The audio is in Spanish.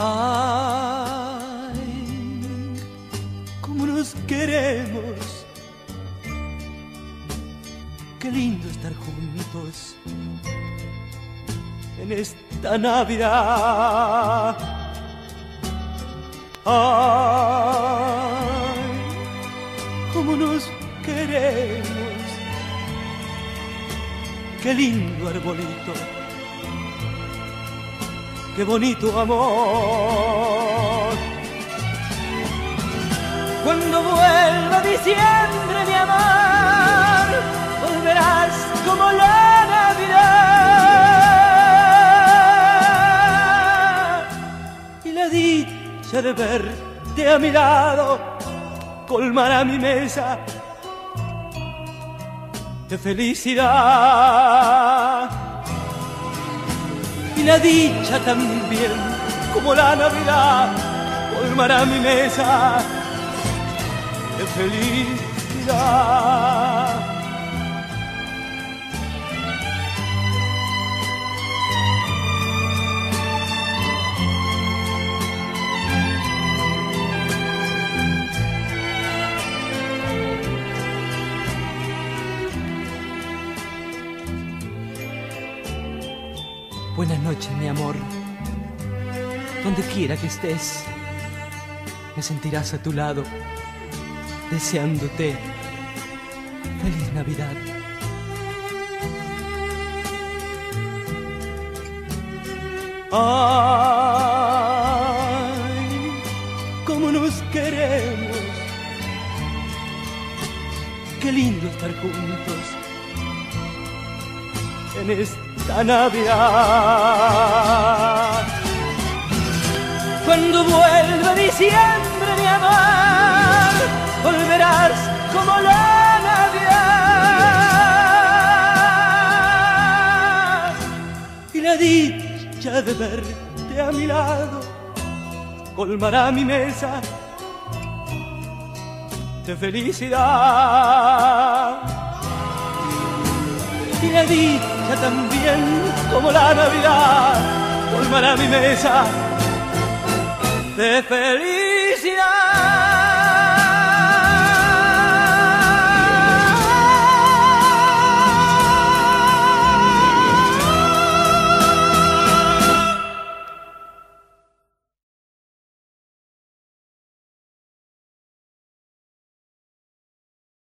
Ay, cómo nos queremos. Qué lindo estar juntos en esta Navidad. Ay, cómo nos queremos. Qué lindo arbolito Qué bonito amor. Cuando vuelva diciembre, mi amor, volverás como la Navidad. Y la dicha de verte a mi lado colmará mi mesa de felicidad. La dicha también, como la Navidad, colmará mi mesa de felicidad. Buenas noches, mi amor. Donde quiera que estés, me sentirás a tu lado, deseándote. Feliz Navidad. Ay, cómo nos queremos. Qué lindo estar juntos en esta Navidad. Cuando vuelva diciembre, mi amor, volverás como la Navidad. Y la dicha de verte a mi lado colmará mi mesa de felicidad y la dicha que también como la Navidad colmará mi mesa de felicidad.